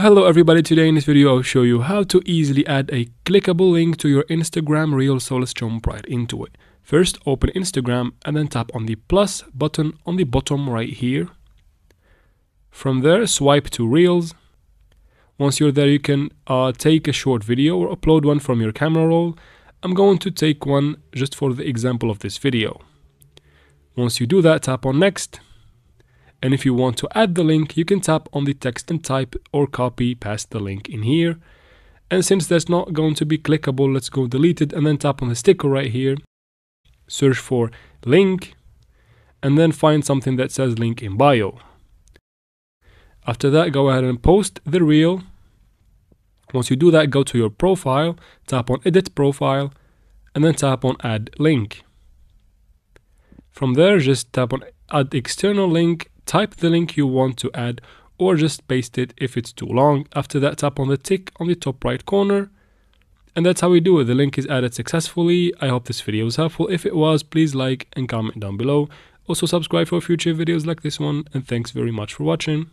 Hello everybody, today in this video I'll show you how to easily add a clickable link to your Instagram reel so let's jump right into it. First open Instagram and then tap on the plus button on the bottom right here. From there swipe to reels. Once you're there you can uh, take a short video or upload one from your camera roll. I'm going to take one just for the example of this video. Once you do that tap on next and if you want to add the link, you can tap on the text and type or copy past the link in here. And since that's not going to be clickable, let's go delete it and then tap on the sticker right here. Search for link and then find something that says link in bio. After that, go ahead and post the reel. Once you do that, go to your profile, tap on edit profile, and then tap on add link. From there, just tap on add external link type the link you want to add or just paste it if it's too long. After that, tap on the tick on the top right corner. And that's how we do it. The link is added successfully. I hope this video was helpful. If it was, please like and comment down below. Also subscribe for future videos like this one. And thanks very much for watching.